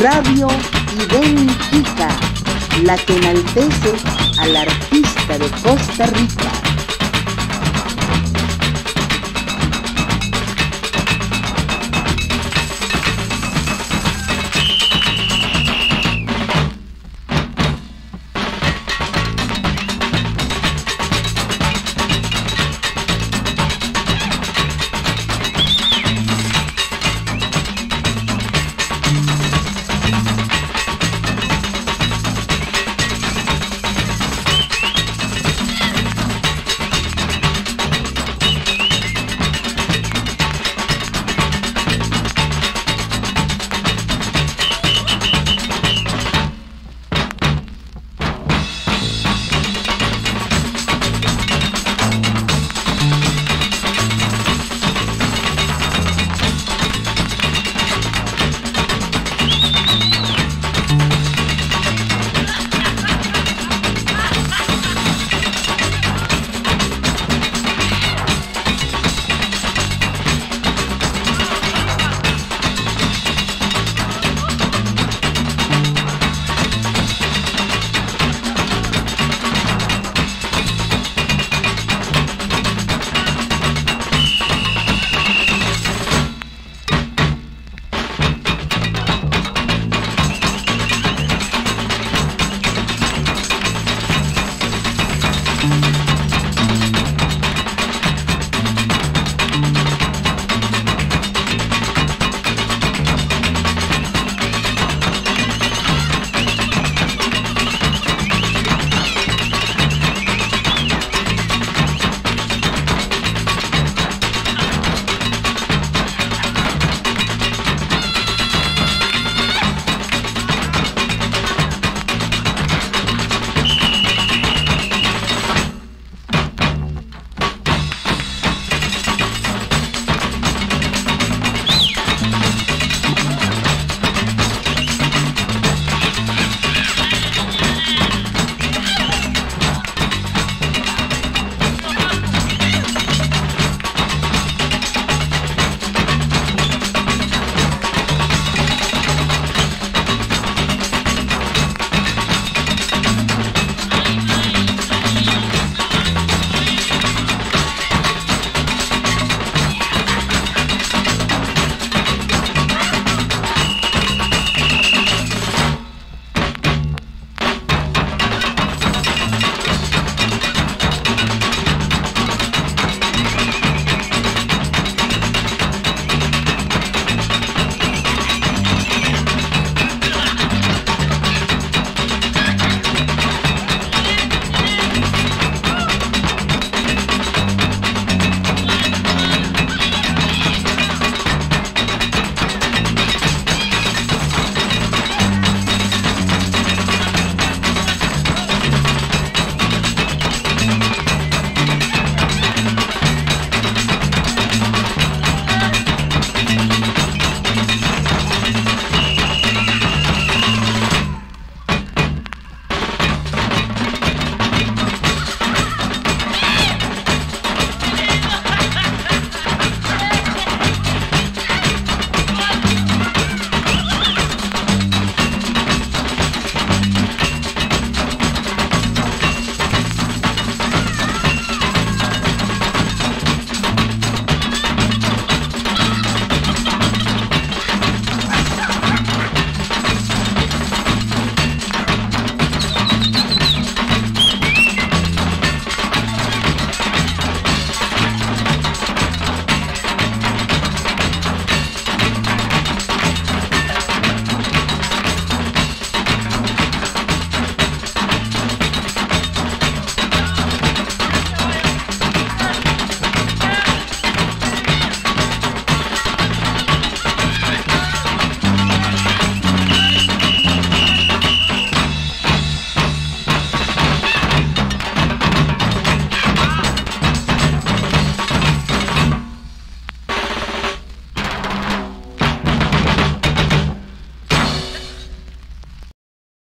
Radio Idéntica, la que enaltece al artista de Costa Rica.